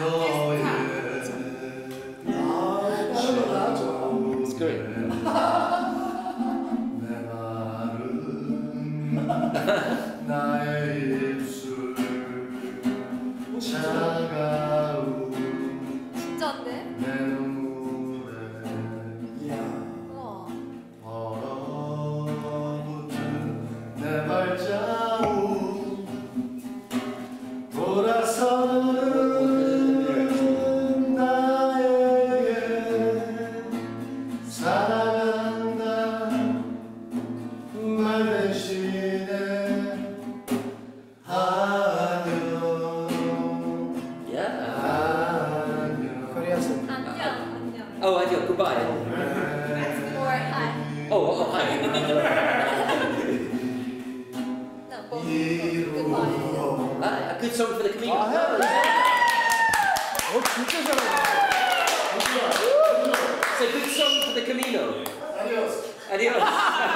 너의 나라 좀 It's great. 내 말은 나의 입술 차가운 진짜인데? 내 눈물에 우와. 얼어붙은 내 발자 Korea song. 안녕, 안녕. Oh, adios. Goodbye. Or hi. Oh, oh, hi. No, both. Goodbye. Ah, a good song for the Camino. 아, 해야 돼. 어, 진짜 잘하네. It's a good song for the Camino. Adios. Adios.